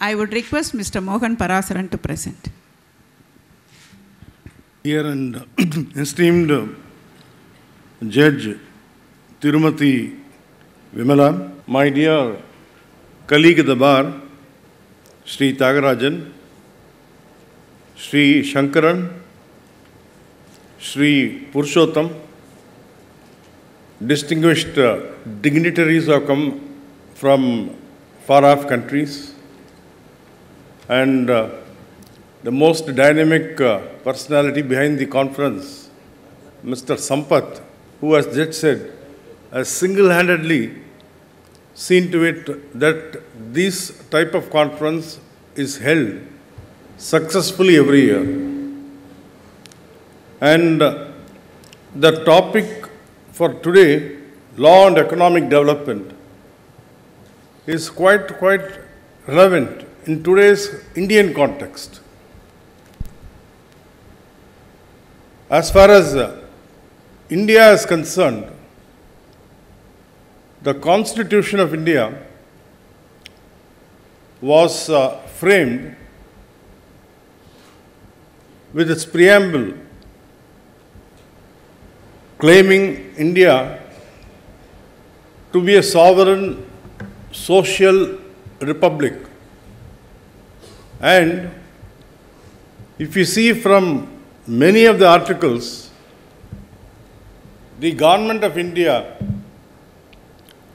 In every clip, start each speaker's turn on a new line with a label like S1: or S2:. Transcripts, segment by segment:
S1: I would request Mr. Mohan Parasaran to present.
S2: Dear and esteemed Judge Tirumati Vimala, my dear colleague at the bar, Sri Tagarajan, Sri Shankaran, Sri Purushottam, distinguished uh, dignitaries have come from far off countries, and uh, the most dynamic uh, personality behind the conference, Mr. Sampath, who has just said, has single-handedly seen to it that this type of conference is held successfully every year. And uh, the topic for today, law and economic development, is quite, quite relevant in today's Indian context. As far as uh, India is concerned, the Constitution of India was uh, framed with its preamble claiming India to be a sovereign social republic. And if you see from many of the articles, the government of India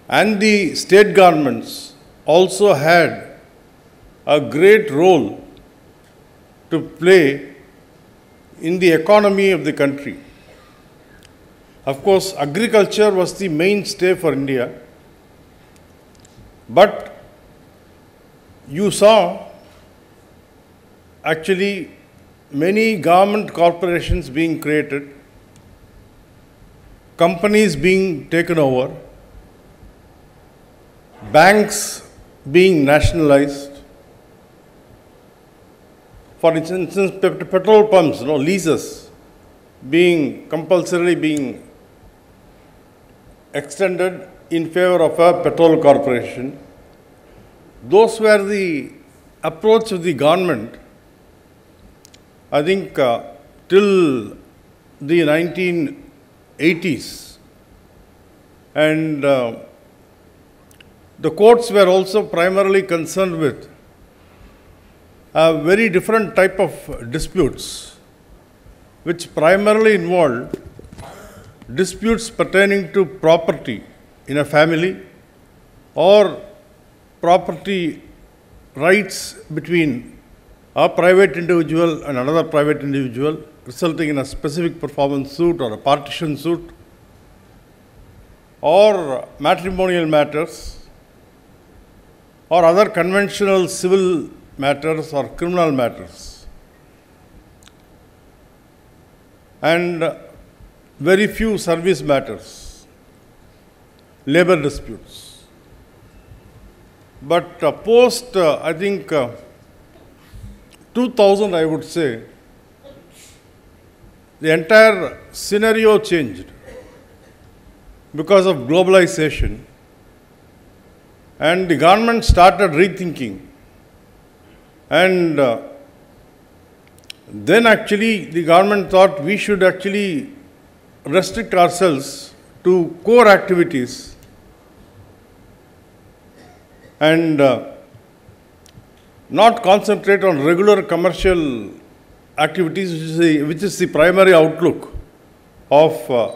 S2: and the state governments also had a great role to play in the economy of the country. Of course, agriculture was the mainstay for India, but you saw actually many government corporations being created, companies being taken over, banks being nationalized. For instance, petrol pumps, you know, leases being compulsorily being extended in favor of a petrol corporation. Those were the approach of the government I think uh, till the 1980s. And uh, the courts were also primarily concerned with a very different type of disputes, which primarily involved disputes pertaining to property in a family or property rights between a private individual and another private individual, resulting in a specific performance suit or a partition suit, or matrimonial matters, or other conventional civil matters or criminal matters. And very few service matters, labor disputes. But uh, post, uh, I think, uh, 2000, I would say, the entire scenario changed because of globalization. And the government started rethinking. And uh, then actually, the government thought we should actually restrict ourselves to core activities and uh, not concentrate on regular commercial activities, which is the, which is the primary outlook of uh,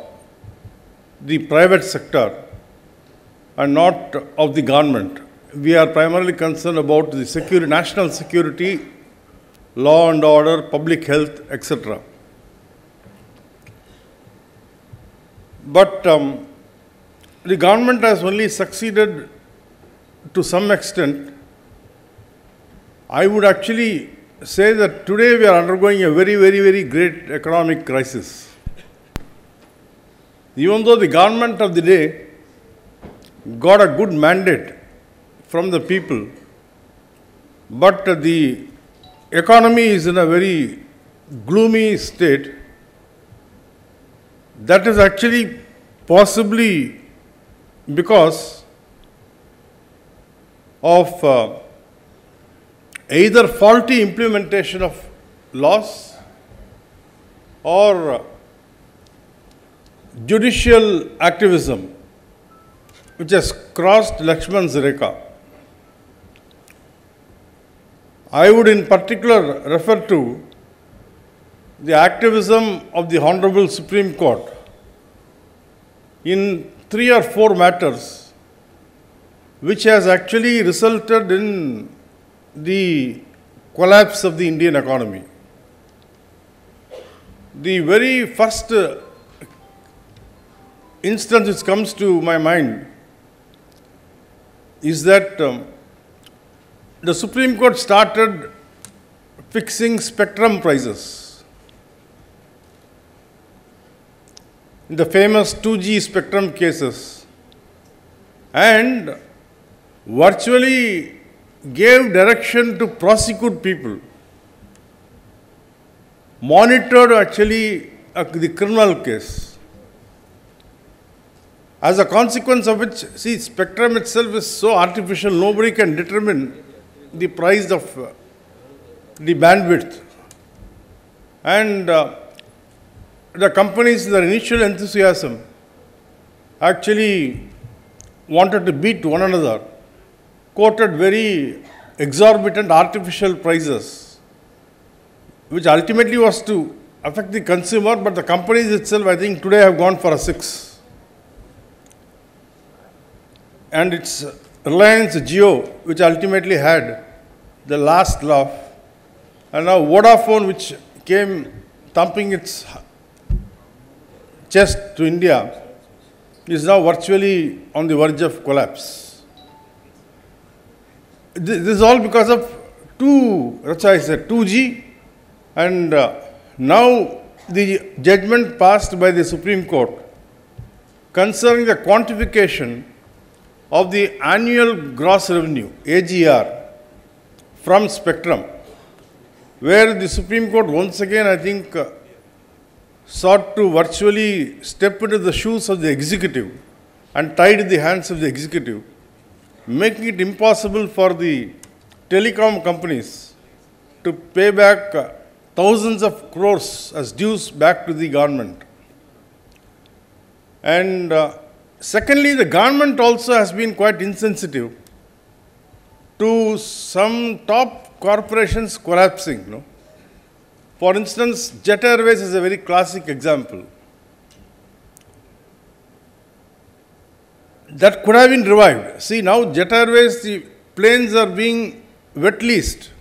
S2: the private sector and not of the government. We are primarily concerned about the security, national security, law and order, public health, etc. But um, the government has only succeeded to some extent I would actually say that today we are undergoing a very, very, very great economic crisis. Even though the government of the day got a good mandate from the people, but the economy is in a very gloomy state. That is actually possibly because of uh, either faulty implementation of laws or judicial activism which has crossed Lakshman's Rekha. I would in particular refer to the activism of the Honorable Supreme Court in three or four matters which has actually resulted in the collapse of the Indian economy. The very first uh, instance which comes to my mind is that um, the Supreme Court started fixing spectrum prices. In the famous 2G spectrum cases, and virtually gave direction to prosecute people, monitored actually uh, the criminal case. As a consequence of which, see, spectrum itself is so artificial, nobody can determine the price of uh, the bandwidth. And uh, the companies, their initial enthusiasm, actually wanted to beat one another, quoted very exorbitant artificial prices, which ultimately was to affect the consumer, but the companies itself, I think, today have gone for a six. And it's Reliance Jio, which ultimately had the last laugh, and now Vodafone, which came thumping its chest to India, is now virtually on the verge of collapse. This is all because of two, that's why I said 2G, and uh, now the judgment passed by the Supreme Court concerning the quantification of the annual gross revenue, AGR, from spectrum, where the Supreme Court once again, I think, uh, sought to virtually step into the shoes of the executive and tied the hands of the executive, making it impossible for the telecom companies to pay back thousands of crores as dues back to the government. And uh, secondly, the government also has been quite insensitive to some top corporations collapsing. For instance, Jet Airways is a very classic example. That could have been revived. See, now Jet Airways, the planes are being wet leased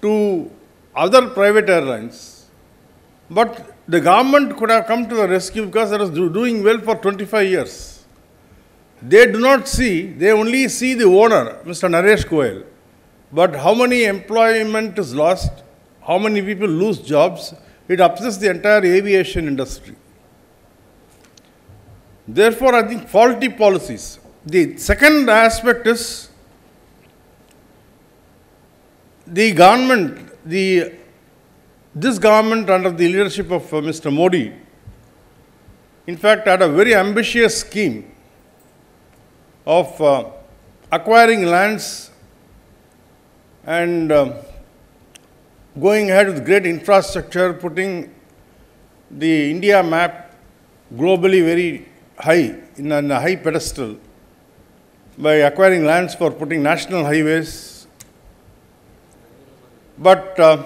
S2: to other private airlines. But the government could have come to the rescue because it was do- doing well for 25 years. They do not see, they only see the owner, Mr. Naresh Goyal. But how many employment is lost, how many people lose jobs, it upsets the entire aviation industry. Therefore, I think faulty policies. The second aspect is the government, the, this government under the leadership of uh, Mr. Modi, in fact, had a very ambitious scheme of uh, acquiring lands and um, going ahead with great infrastructure, putting the India map globally very high, in a high pedestal, by acquiring lands for putting national highways. But uh,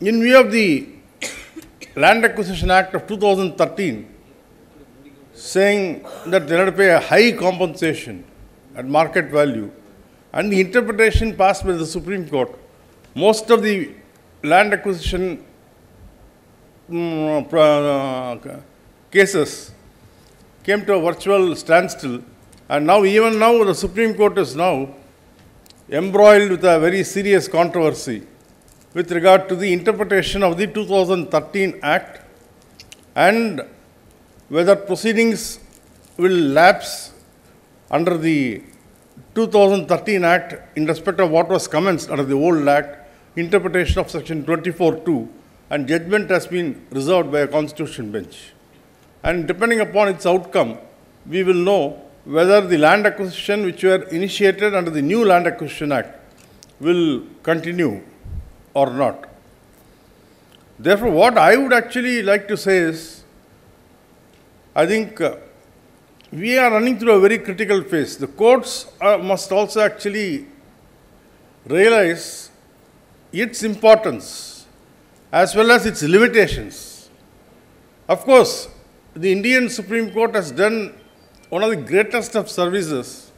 S2: in view of the Land Acquisition Act of 2013, saying that they had to pay a high compensation at market value, and the interpretation passed by the Supreme Court, most of the land acquisition pra- uh, cases came to a virtual standstill, and now, even now, the Supreme Court is now embroiled with a very serious controversy with regard to the interpretation of the 2013 Act and whether proceedings will lapse under the 2013 Act in respect of what was commenced under the old Act, interpretation of section 24.2, and judgment has been reserved by a constitution bench. And depending upon its outcome, we will know whether the land acquisition which were initiated under the new Land Acquisition Act will continue or not. Therefore, what I would actually like to say is, I think uh, we are running through a very critical phase. The courts uh, must also actually realize its importance as well as its limitations. Of course, the Indian Supreme Court has done one of the greatest of services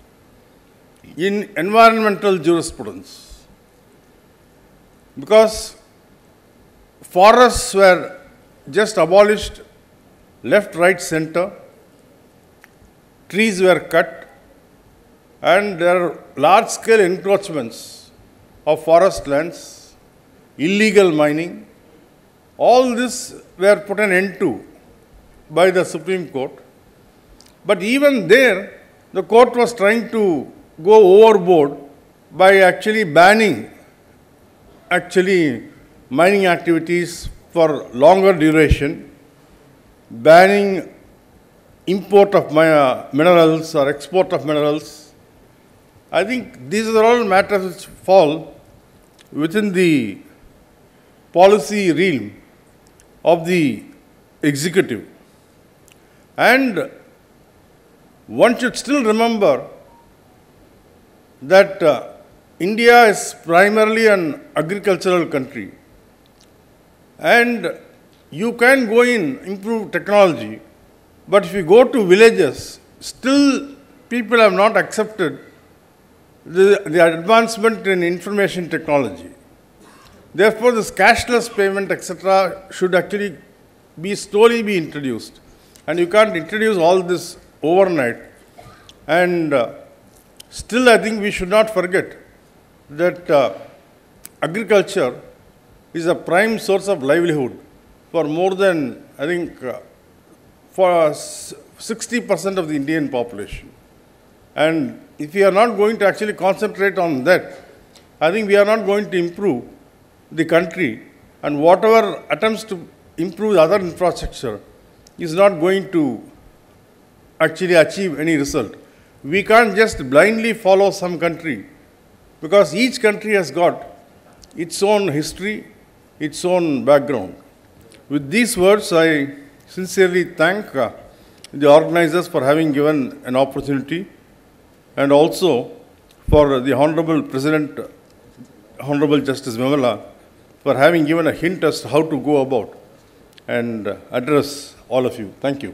S2: in environmental jurisprudence. Because forests were just abolished left, right, center, trees were cut, and there are large scale encroachments of forest lands, illegal mining. All this were put an end to by the Supreme Court. But even there, the court was trying to go overboard by actually banning actually mining activities for longer duration, banning import of mi- minerals or export of minerals. I think these are all matters which fall within the policy realm of the executive. And one should still remember that uh, India is primarily an agricultural country. And you can go in, improve technology, but if you go to villages, still people have not accepted the, the advancement in information technology. Therefore, this cashless payment, etc., should actually be slowly be introduced. And you can't introduce all this overnight. And uh, still, I think we should not forget that uh, agriculture is a prime source of livelihood for more than, I think, uh, for 60% of the Indian population. And if we are not going to actually concentrate on that, I think we are not going to improve the country, and whatever attempts to improve the other infrastructure is not going to actually achieve any result. We can't just blindly follow some country because each country has got its own history, its own background. With these words, I sincerely thank uh, the organizers for having given an opportunity and also for the Honorable President, Honorable Justice Vimala, for having given a hint as to how to go about and address all of you. Thank you.